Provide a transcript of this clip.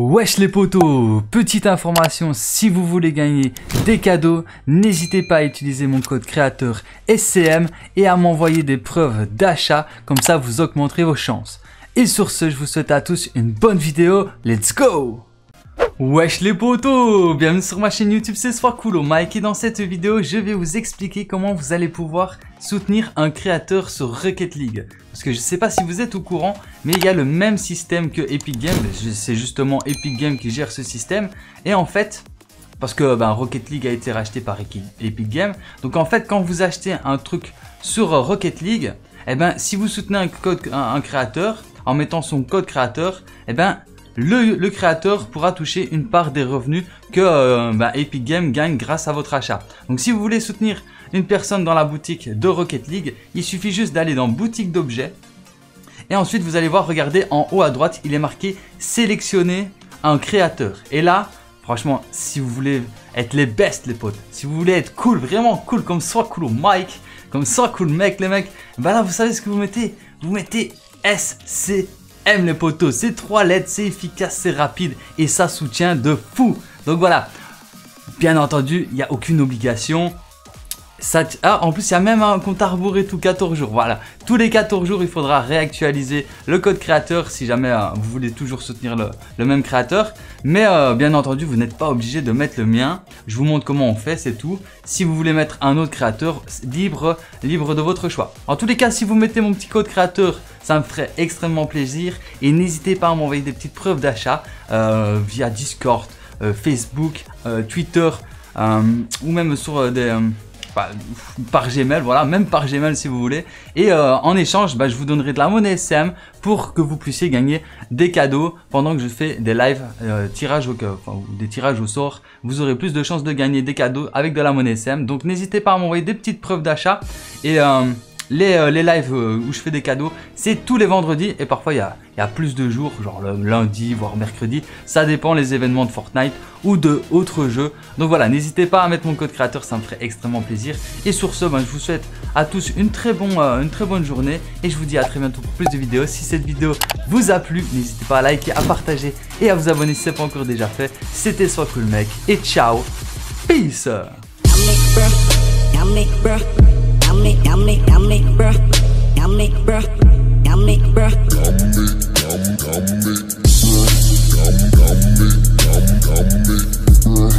Wesh les potos, petite information, si vous voulez gagner des cadeaux, n'hésitez pas à utiliser mon code créateur SCM et à m'envoyer des preuves d'achat, comme ça vous augmenterez vos chances. Et sur ce, je vous souhaite à tous une bonne vidéo, let's go Wesh les potos Bienvenue sur ma chaîne YouTube, c'est Cool Mike et dans cette vidéo, je vais vous expliquer comment vous allez pouvoir soutenir un créateur sur Rocket League. Parce que je sais pas si vous êtes au courant, mais il y a le même système que Epic Games, c'est justement Epic Games qui gère ce système. Et en fait, parce que ben, Rocket League a été racheté par Epic Games, donc en fait quand vous achetez un truc sur Rocket League, eh ben si vous soutenez un, créateur, en mettant son code créateur, eh ben le, créateur pourra toucher une part des revenus que euh, bah, Epic Games gagne grâce à votre achat. Donc si vous voulez soutenir une personne dans la boutique de Rocket League, il suffit juste d'aller dans boutique d'objets et ensuite vous allez voir, regardez en haut à droite, il est marqué sélectionner un créateur. Et là, franchement, si vous voulez être les best les potes, si vous voulez être cool, vraiment cool comme soit cool Mike, comme soit cool mec les mecs, bah là vous savez ce que vous mettez? Vous mettez SC aime les potos. C'est trois lettres, c'est efficace, c'est rapide et ça soutient de fou. Donc voilà. Bien entendu, il n'y a aucune obligation. Ah, en plus, il y a même un compte à rebours et tout, 14 jours. Voilà. Tous les 14 jours, il faudra réactualiser le code créateur si jamais euh, vous voulez toujours soutenir le, même créateur. Mais euh, bien entendu, vous n'êtes pas obligé de mettre le mien. Je vous montre comment on fait, c'est tout. Si vous voulez mettre un autre créateur, libre, libre de votre choix. En tous les cas, si vous mettez mon petit code créateur, ça me ferait extrêmement plaisir. Et n'hésitez pas à m'envoyer des petites preuves d'achat euh, via Discord, Facebook, Twitter ou même sur des par Gmail, voilà, même par Gmail si vous voulez. Et euh, en échange, bah, je vous donnerai de la monnaie SM pour que vous puissiez gagner des cadeaux pendant que je fais des lives euh, tirages au des tirages au sort. Vous aurez plus de chances de gagner des cadeaux avec de la monnaie SM. Donc n'hésitez pas à m'envoyer des petites preuves d'achat et euh, les, euh, les lives euh, où je fais des cadeaux, c'est tous les vendredis et parfois il y a, plus de jours, genre le lundi, voire mercredi. Ça dépend les événements de Fortnite ou de autres jeux. Donc voilà, n'hésitez pas à mettre mon code créateur, ça me ferait extrêmement plaisir. Et sur ce, ben, je vous souhaite à tous une très, bon, euh, une très bonne journée et je vous dis à très bientôt pour plus de vidéos. Si cette vidéo vous a plu, n'hésitez pas à liker, à partager et à vous abonner si ce n'est pas encore déjà fait. C'était Soit Cool Mec et ciao, peace yummy, yummy, bruh, yummy, bruh, yummy, bruh. Yummy, yummy, yummy, bruh, yum, yummy, yummy, bruh.